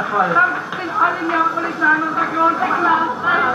Dank sind alle mir Polizei und der Grund der Glasleiter.